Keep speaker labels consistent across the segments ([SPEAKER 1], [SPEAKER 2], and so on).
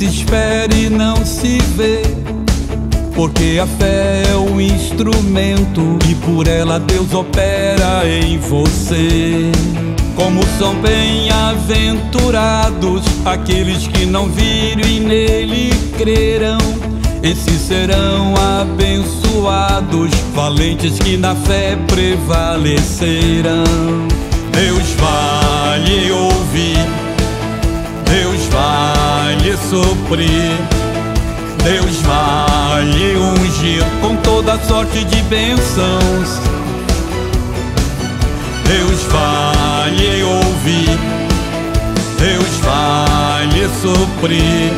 [SPEAKER 1] se espera e não se vê. Porque a fé é o instrumento e por ela Deus opera em você. Como são bem-aventurados aqueles que não viram e nele crerão. Esses serão abençoados, valentes que na fé prevalecerão. Deus vai suprir, Deus vai lhe ungir com toda sorte de bênçãos. Deus vai lhe ouvir, Deus vai lhe suprir,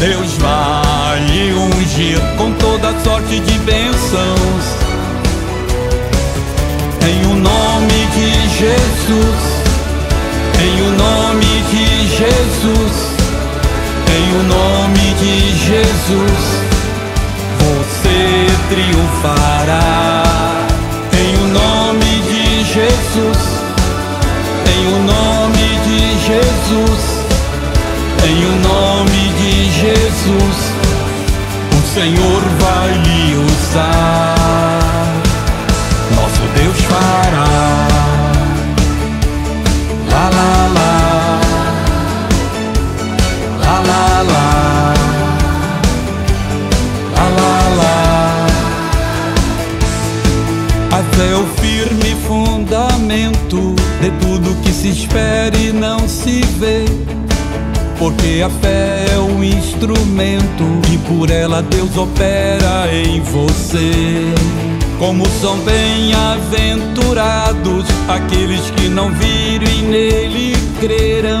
[SPEAKER 1] Deus vai lhe ungir com toda sorte de bênçãos. Em o nome de Jesus, em o nome de Jesus, em o nome de Jesus, você triunfará. Se espera e não se vê. Porque a fé é o instrumento e por ela Deus opera em você. Como são bem-aventurados aqueles que não viram e nele crerão.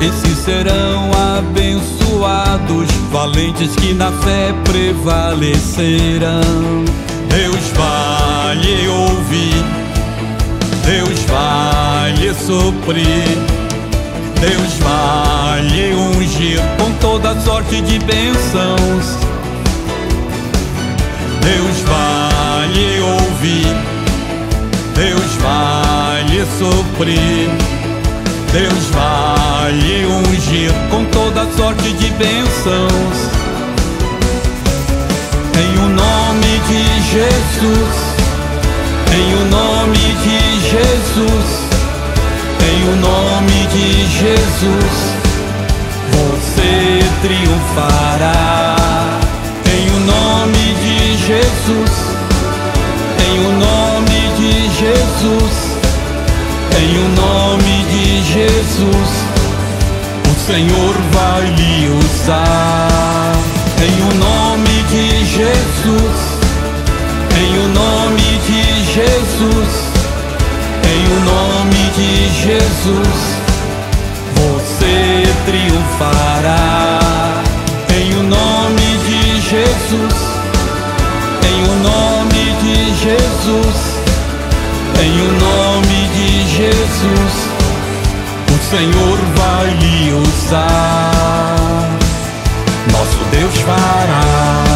[SPEAKER 1] Esses serão abençoados, valentes que na fé prevalecerão. Deus vai ouvir, Deus vai lhe suprir, Deus vai lhe ungir com toda sorte de bênçãos. Deus vai lhe ouvir, Deus vai lhe suprir, Deus vai lhe ungir com toda sorte de bênçãos. Em o nome de Jesus, em o nome de Jesus, o nome de Jesus, você triunfará. Em o nome de Jesus, em o nome de Jesus, em o nome de Jesus, o Senhor vai lhe usar. Jesus, você triunfará. Em o nome de Jesus, em o nome de Jesus, em o nome de Jesus, o Senhor vai lhe usar. Nosso Deus fará.